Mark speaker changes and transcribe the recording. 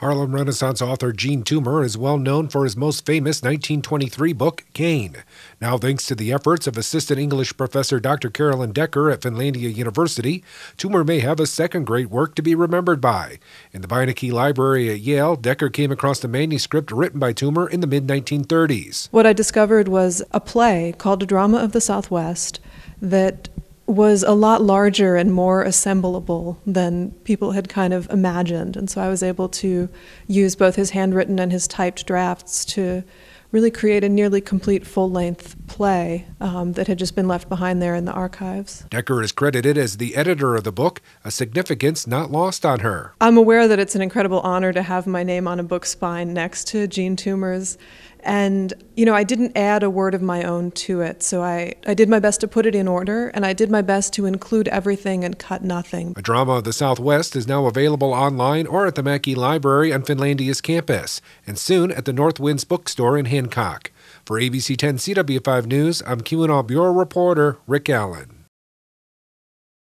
Speaker 1: Harlem Renaissance author Jean Toomer is well known for his most famous 1923 book, Cane. Now, thanks to the efforts of assistant English professor Dr. Carolyn Decker at Finlandia University, Toomer may have a second great work to be remembered by. In the Beinecke Library at Yale, Decker came across a manuscript written by Toomer in the mid 1930s.
Speaker 2: What I discovered was a play called A Drama of the Southwest that was a lot larger and more assemblable than people had kind of imagined. And so I was able to use both his handwritten and his typed drafts to really create a nearly complete full length play um, that had just been left behind there in the archives.
Speaker 1: Decker is credited as the editor of the book, a significance not lost on her.
Speaker 2: I'm aware that it's an incredible honor to have my name on a book spine next to Jean Toomer's. And, you know, I didn't add a word of my own to it. So I, I did my best to put it in order, and I did my best to include everything and cut nothing.
Speaker 1: A Drama of the Southwest is now available online or at the Maki Library on Finlandia's campus, and soon at the North Winds Bookstore in Hancock. For ABC 10 CW5 News, I'm Keweenaw Bureau reporter Rick Allen.